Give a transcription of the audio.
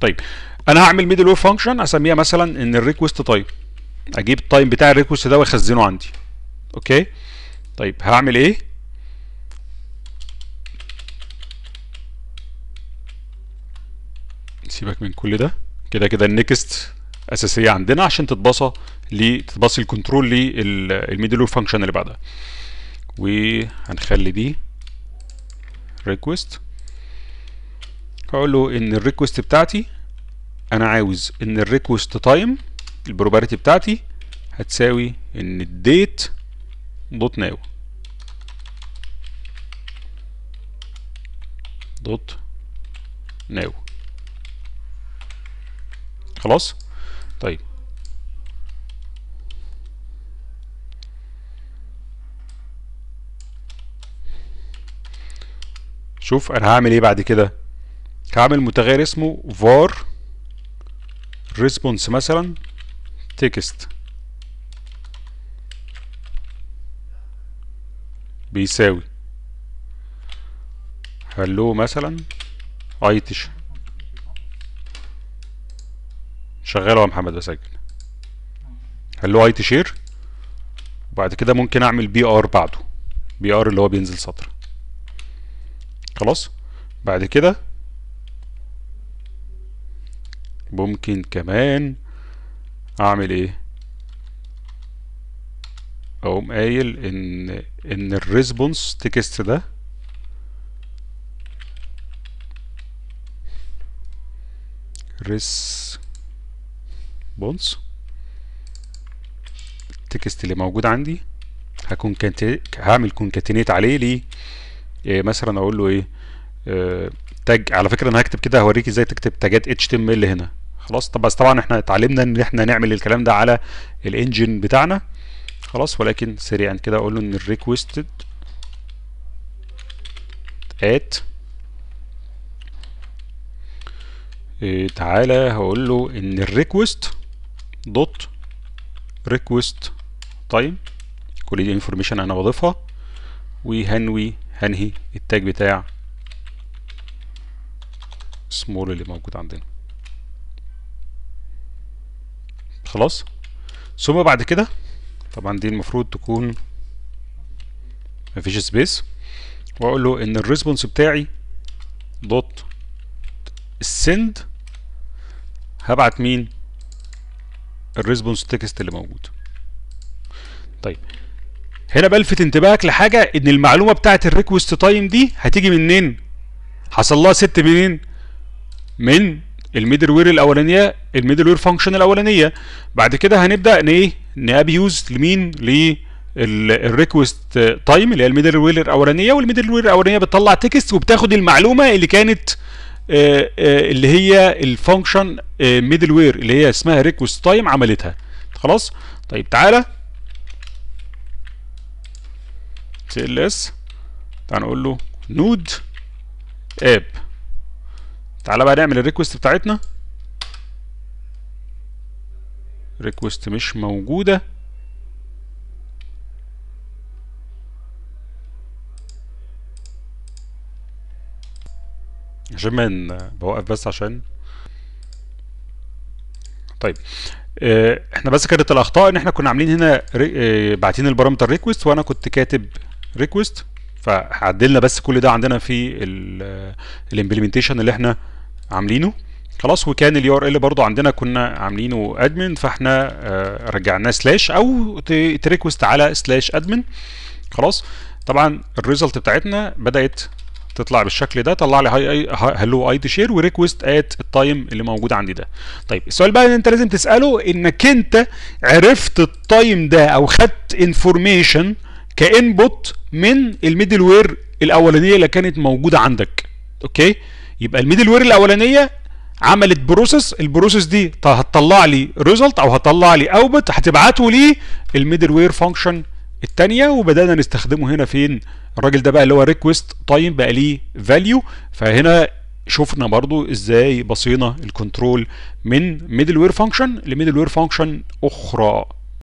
طيب أنا هعمل middleware function أسميها مثلا إن ال request time أجيب ال time بتاع ال request ده وأخزنه عندي. okay؟ طيب هعمل إيه؟ سيبك من كل ده. كده كده ال next أساسية عندنا عشان تباصي ل تباصي ال control لل middleware function اللي بعدها. وهنخلي دي request هقول له ان ال request بتاعتي أنا عاوز إن ال request time ال property بتاعتي هتساوي إن ال Date dot now dot now خلاص؟ طيب. شوف أنا هعمل إيه بعد كده. هعمل متغير اسمه var response مثلا text بيساوي. هلو مثلا ايتش. شغال يا محمد بسجل هلو اي شير. وبعد كده ممكن اعمل بي ار بعده. br اللي هو بينزل سطر. خلاص؟ بعد كده ممكن كمان أعمل إيه؟ أقوم قايل إن إن ال response text ده response ال text اللي موجود عندي هكون كنت هعمل concatenate عليه ليه؟ إيه مثلا أقول له إيه؟ آه tag على فكرة أنا هكتب كده هوريك إزاي تكتب تاجات اتش تي ام ال هنا. خلاص. طب بس طبعا إحنا اتعلمنا إن إحنا نعمل الكلام ده على ال engine بتاعنا. خلاص ولكن سريعا كده أقول له إن ال requested at إيه تعالى هقول له إن ال request dot request time كل دي information أنا بضيفها وهنوي هنهي ال tag بتاع small اللي موجود عندنا. خلاص. ثم بعد كده طبعا دي المفروض تكون مفيش space وأقول له إن ال response بتاعي dot ال send هبعت مين؟ ال response text اللي موجود. طيب. هنا بلفت انتباهك لحاجة إن المعلومة بتاعت ال request time دي هتيجي منين؟ حصل لها set منين؟ من ال middleware الأولانية ال middleware function الأولانية. بعد كده هنبدأ إيه؟ نعمل use لمين؟ لل request time اللي هي ال middleware الأولانية. وال middleware الأولانية بتطلع text وبتاخد المعلومة اللي كانت آآ آآ اللي هي ال function middleware اللي هي اسمها request time عملتها. خلاص؟ طيب تعالى. cls. تعال نقول له node app. تعالى بقى نعمل ال request بتاعتنا. request مش موجودة. عشان ما بوقف بس عشان. طيب آه إحنا بس كانت الأخطاء إن إحنا كنا عاملين هنا آه باعتين ال parameter request وأنا كنت كاتب request فعدلنا بس كل ده عندنا في ال implementation اللي إحنا عاملينه. خلاص وكان ال URL برضه عندنا كنا عاملينه admin فاحنا آه رجعناه slash أو ت request على slash admin خلاص طبعا الريزلت بتاعتنا بدأت تطلع بالشكل ده طلع لي هاي هلو اي دي شير وريكوست ات التايم اللي موجود عندي ده. طيب السؤال بقى اللي انت لازم تسأله إنك انت عرفت التايم ده أو خدت انفورميشن كانبوت من الميدل وير الأولانية اللي كانت موجودة عندك. أوكي؟ يبقى الميدل وير الأولانية عملت بروسيس. البروسيس دي هتطلع لي ريزلت أو هتطلع لي اوتبوت هتبعته لي ال middleware function الثانية وبدأنا نستخدمه هنا فين؟ الراجل ده بقى اللي هو request time بقى ليه value فهنا شفنا برضو إزاي باصينا ال control من middleware function ل middleware function أخرى.